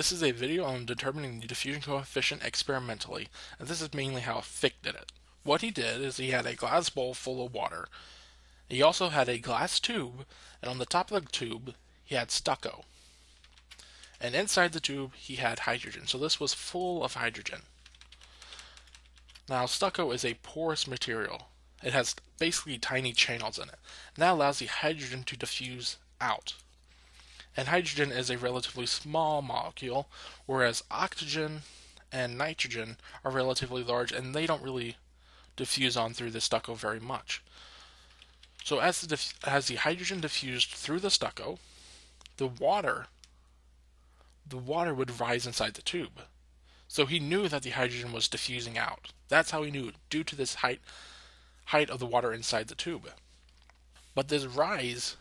This is a video on determining the diffusion coefficient experimentally, and this is mainly how Fick did it. What he did is he had a glass bowl full of water. He also had a glass tube, and on the top of the tube he had stucco. And inside the tube he had hydrogen, so this was full of hydrogen. Now stucco is a porous material. It has basically tiny channels in it, and that allows the hydrogen to diffuse out and hydrogen is a relatively small molecule, whereas oxygen and nitrogen are relatively large and they don't really diffuse on through the stucco very much. So as the, as the hydrogen diffused through the stucco, the water the water would rise inside the tube. So he knew that the hydrogen was diffusing out. That's how he knew, due to this height height of the water inside the tube. But this rise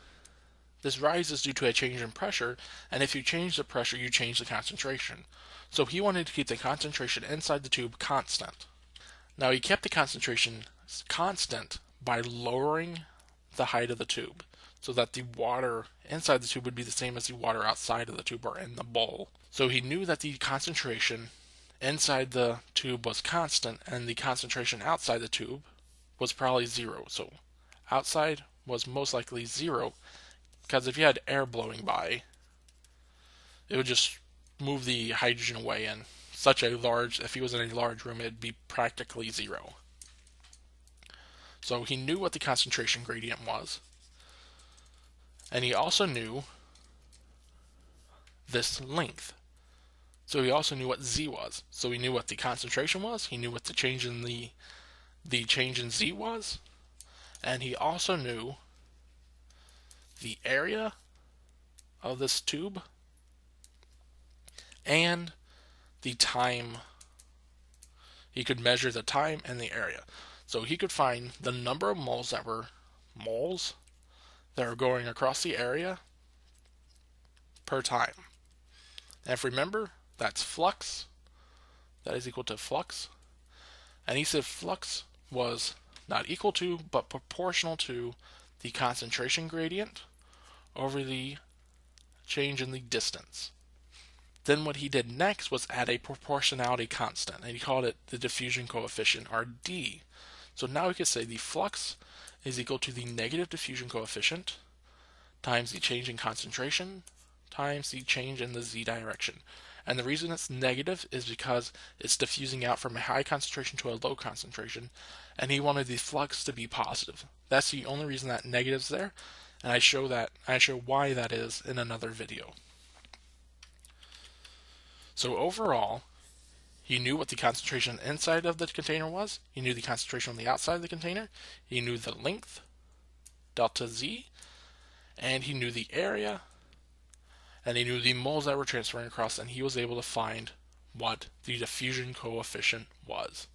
this rise is due to a change in pressure, and if you change the pressure, you change the concentration. So he wanted to keep the concentration inside the tube constant. Now he kept the concentration constant by lowering the height of the tube so that the water inside the tube would be the same as the water outside of the tube or in the bowl. So he knew that the concentration inside the tube was constant and the concentration outside the tube was probably zero. So outside was most likely zero because if you had air blowing by, it would just move the hydrogen away in such a large, if he was in a large room, it'd be practically zero. So he knew what the concentration gradient was. And he also knew this length. So he also knew what z was. So he knew what the concentration was, he knew what the change in the the change in z was, and he also knew the area of this tube and the time. He could measure the time and the area. So he could find the number of moles that were moles that are going across the area per time. And if remember, that's flux. That is equal to flux. And he said flux was not equal to, but proportional to the concentration gradient over the change in the distance. Then what he did next was add a proportionality constant, and he called it the diffusion coefficient, or D. So now we could say the flux is equal to the negative diffusion coefficient times the change in concentration times the change in the z direction. And the reason it's negative is because it's diffusing out from a high concentration to a low concentration, and he wanted the flux to be positive. That's the only reason that negative's there, and I show that I show why that is in another video. So overall, he knew what the concentration inside of the container was, he knew the concentration on the outside of the container, he knew the length, delta z, and he knew the area, and he knew the moles that were transferring across, and he was able to find what the diffusion coefficient was.